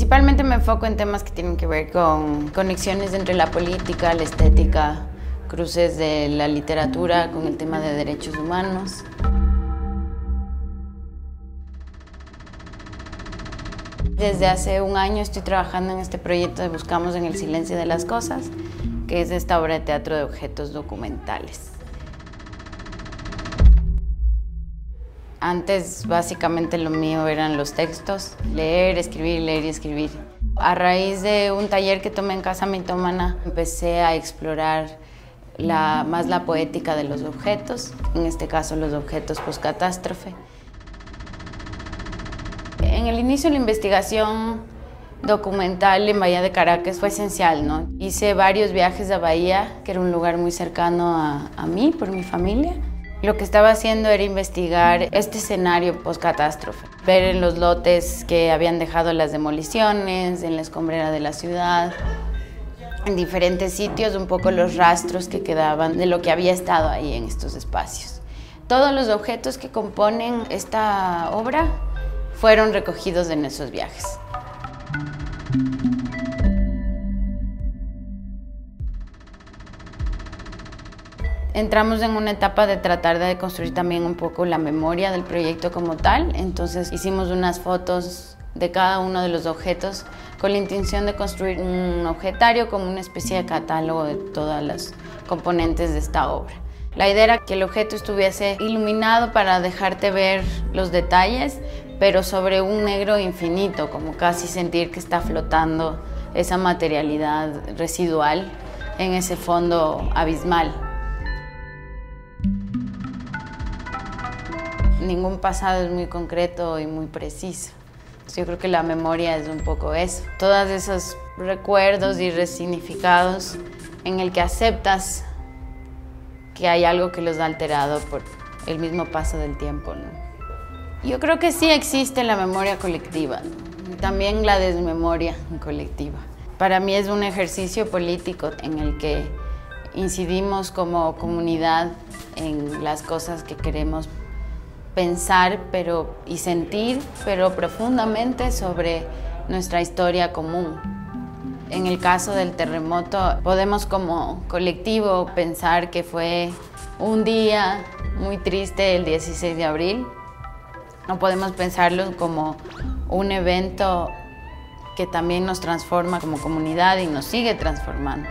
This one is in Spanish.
Principalmente me enfoco en temas que tienen que ver con conexiones entre la política, la estética, cruces de la literatura con el tema de derechos humanos. Desde hace un año estoy trabajando en este proyecto de Buscamos en el Silencio de las Cosas, que es esta obra de teatro de objetos documentales. Antes básicamente lo mío eran los textos, leer, escribir, leer y escribir. A raíz de un taller que tomé en Casa Mitómana, empecé a explorar más la poética de los objetos, en este caso los objetos post-catástrofe. En el inicio de la investigación documental en Bahía de Caracas fue esencial, ¿no? Hice varios viajes a Bahía, que era un lugar muy cercano a, a mí, por mi familia. Lo que estaba haciendo era investigar este escenario post-catástrofe, ver en los lotes que habían dejado las demoliciones, en la escombrera de la ciudad, en diferentes sitios, un poco los rastros que quedaban de lo que había estado ahí en estos espacios. Todos los objetos que componen esta obra fueron recogidos en esos viajes. Entramos en una etapa de tratar de construir también un poco la memoria del proyecto como tal, entonces hicimos unas fotos de cada uno de los objetos con la intención de construir un objetario como una especie de catálogo de todas las componentes de esta obra. La idea era que el objeto estuviese iluminado para dejarte ver los detalles, pero sobre un negro infinito, como casi sentir que está flotando esa materialidad residual en ese fondo abismal. Ningún pasado es muy concreto y muy preciso. Yo creo que la memoria es un poco eso. Todos esos recuerdos y resignificados en el que aceptas que hay algo que los ha alterado por el mismo paso del tiempo. Yo creo que sí existe la memoria colectiva, también la desmemoria colectiva. Para mí es un ejercicio político en el que incidimos como comunidad en las cosas que queremos pensar pero, y sentir, pero profundamente sobre nuestra historia común. En el caso del terremoto, podemos como colectivo pensar que fue un día muy triste el 16 de abril. No podemos pensarlo como un evento que también nos transforma como comunidad y nos sigue transformando.